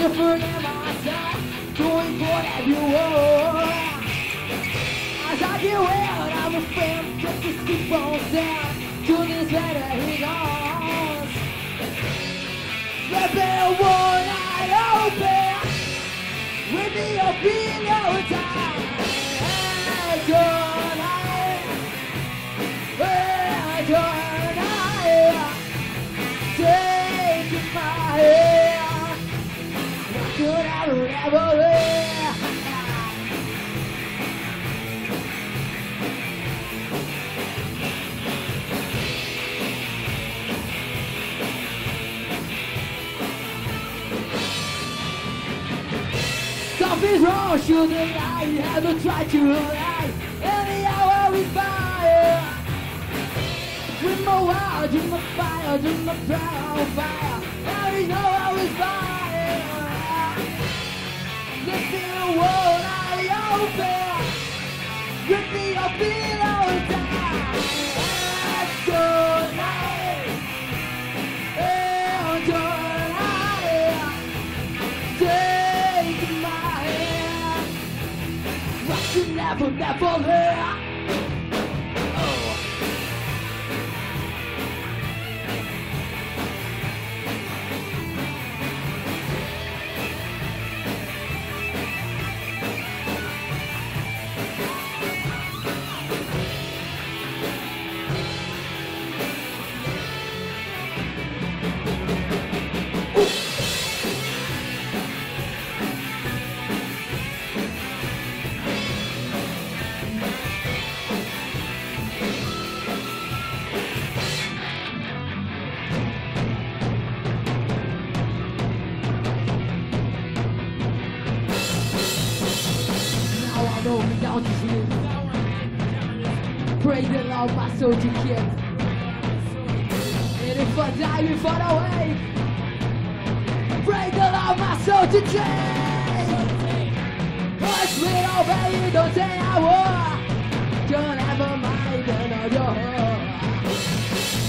To forget myself Doing you want As I get well, I'm a friend Just to keep on down To this letter he goes Flipping one eye open With a below time Something's wrong, shouldn't I? To try to hide Any hour we fire. With my wild, with my fire, with my pride on fire. Every know I was fire. Lift me the world I open. With me feel never, never learn to sleep. Pray the Lord my soul to keep. And if I die before I wake, pray the Lord my soul to change. Push me over, you don't say I will. Don't ever mind another heart.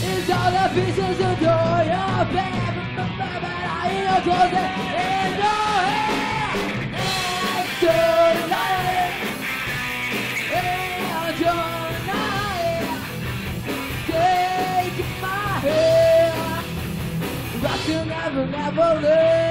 It's all the pieces of your bed, but I ain't no closet I can never,